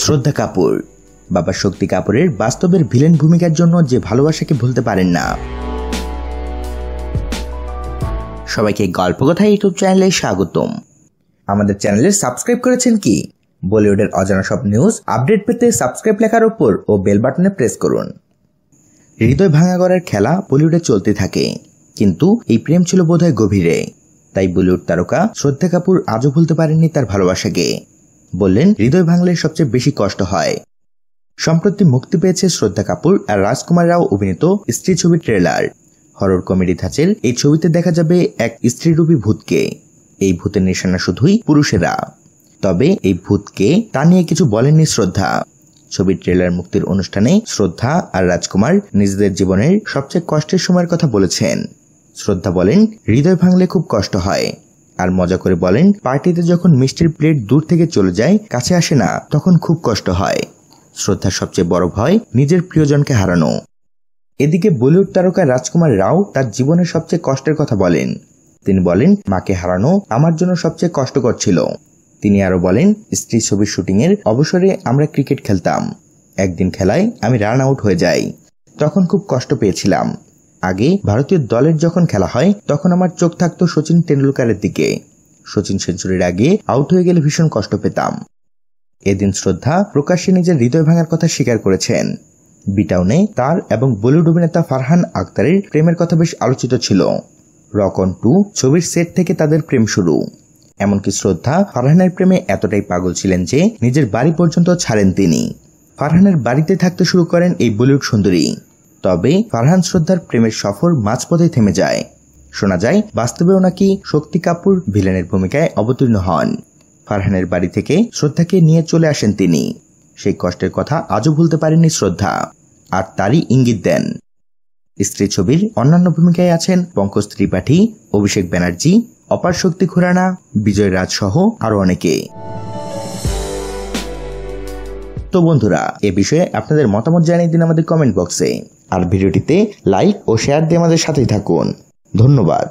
শ্রদ্ধা কাপুর। বাবা শক্তি কাপুরের বাস্তবের ভিলেন ভূমিকার জন্য যে ভালোবাসাকে ভুলতে পারেন না। সবাইকে গল্প কথা ইউটিউব চ্যানেলে স্বাগতম। আমাদের চ্যানেলে সাবস্ক্রাইব করেছেন কি? বলিউডের অজানা সব নিউজ আপডেট পেতে সাবস্ক্রাইব লেখার ওপর ও বেল বাটনে প্রেস করুন। হৃদয় ভাঙা করার খেলা বলিউডে চলতে থাকে। কিন্তু এই প্রেম ছিল বোধহয় গভীরে। তাই বলিউড তারকা শ্রদ্ধা কাপুর আজও ভুলতে পারেননি তার ভালোবাসাকে। বললেন, হৃদয় ভাঙলে সবচেয়ে বেশি কষ্ট হয়। সম্প্রতি মুক্তি পেয়েছে শ্রদ্ধা কাপুর আর রাজকুমার রাও অভিনীত স্ত্রী ছবির ট্রেলার। হরর কমেডি ধাঁচের এই ছবিতে দেখা যাবে এক স্ত্রীরূপী ভূতকে। এই ভূতের নিশানা শুধুই পুরুষেরা। তবে এই ভূতকে তা নিয়ে কিছু বলেননি শ্রদ্ধা। ছবির ট্রেলার মুক্তির অনুষ্ঠানে শ্রদ্ধা আর রাজকুমার নিজেদের জীবনের সবচেয়ে কষ্টের সময়ের কথা বলেছেন। শ্রদ্ধা বলেন, হৃদয় ভাঙলে খুব কষ্ট হয়। আর মজা করে বলেন, পার্টিতে যখন মিষ্টির প্লেট দূর থেকে চলে যায়, কাছে আসে না, তখন খুব কষ্ট হয়। শ্রদ্ধার সবচেয়ে বড় ভয়, নিজের প্রিয়জনকে হারানো। এদিকে বলিউড তারকা রাজকুমার রাও তার জীবনের সবচেয়ে কষ্টের কথা বলেন। তিনি বলেন, মাকে হারানো আমার জন্য সবচেয়ে কষ্টকর ছিল। তিনি আরও বলেন, স্ত্রী ছবির শুটিং এর অবসরে আমরা ক্রিকেট খেলতাম। একদিন খেলায় আমি রান আউট হয়ে যাই। তখন খুব কষ্ট পেয়েছিলাম। আগে ভারতীয় দলের যখন খেলা হয়, তখন আমার চোখ থাকতো সচিন টেন্ডুলকারের দিকে। সচিন সেঞ্চুরির আগে আউট হয়ে গেলে ভীষণ কষ্ট পেতাম। এদিন শ্রদ্ধা প্রকাশ্যে নিজের হৃদয় ভাঙার কথা স্বীকার করেছেন। বিটাউনে তার এবং বলিউড অভিনেতা ফারহান আক্তারের প্রেমের কথা বেশ আলোচিত ছিল। রকন টু ছবির সেট থেকে তাদের প্রেম শুরু। এমনকি শ্রদ্ধা ফারহানের প্রেমে এতটাই পাগল ছিলেন যে নিজের বাড়ি পর্যন্ত ছাড়েন তিনি। ফারহানের বাড়িতে থাকতে শুরু করেন এই বলিউড সুন্দরী। তবে ফারহান শ্রদ্ধার প্রেমের সফর মাঝপথে থেমে যায়। শোনা যায়, বাস্তবেও নাকি শক্তি কাপুর ভিলেনের ভূমিকায় অবতীর্ণ হন। ফারহানের বাড়ি থেকে শ্রদ্ধাকে নিয়ে চলে আসেন তিনি। সেই কষ্টের কথা আজও ভুলতে পারেননি শ্রদ্ধা। আর তারই ইঙ্গিত দেন। স্ত্রী ছবির অন্যান্য ভূমিকায় আছেন পঙ্কজ ত্রিপাঠী, অভিষেক ব্যানার্জি, অপার শক্তি খুরানা, বিজয় রাজ সহ আরও অনেকে। তো বন্ধুরা, এ বিষয়ে আপনাদের মতামত জানিয়ে দিন আমাদের কমেন্ট বক্সে আর ভিডিওটিতে লাইক ও শেয়ার দিয়ে আমাদের সাথেই থাকুন। ধন্যবাদ।